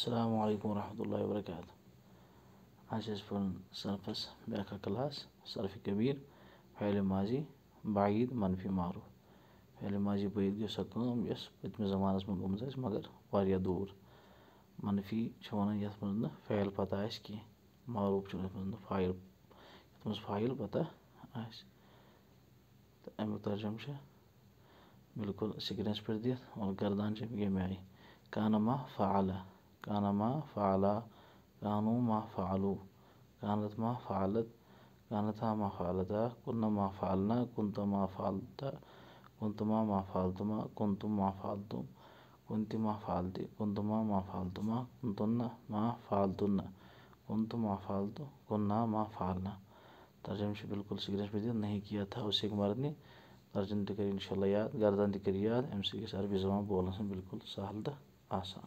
السلام عليكم ورحمة الله وبركاته. عشان فن سنفس بأكا كلاس صرف كبير فعل ماضي بعيد من في معروف فعل ماضي بعيد جو سكون کٲم بتم زمان زمانَس منٛز گٔمٕژ ٲسۍ مگر واریاہ دوٗر من في شوانا يسمون منٛز فعل پَتہ اس كي معروف چھُ یَتھ منٛز نہٕ فایِل یَتھ منٛز فایِل پَتہ آسہِ تہٕ اَمیُک ترجُمہٕ چھُ بالکُل سِکریٖنَس پٮ۪ٹھ دِتھ اور گردان چھِ ییٚمہِ آیہِ کانما فعلا کان ما فعلا، كانوا ما فعلوا کانت ما فعلت، کانتا ما فعلتا كن ما فعلن كنت ما فعلت کنتما ما فعلتما کنتم ما فعلتم، كنت ما فعلت کنتما ما فعلتما کنتن ما فعلتن کنت ما فعلت كنا ما فعلنا۔ ترجمہ سے بالکل سگریس میں نہیں کیا تھا اس ایک مرد نے۔ ترجم تہِ کٔرِو اِنشاء اللہ یاد گردان تہِ کٔرِو یاد اَمہِ سۭتۍ گژھِ عربی زبان بولنَس بالکل سہل تہٕ آسان۔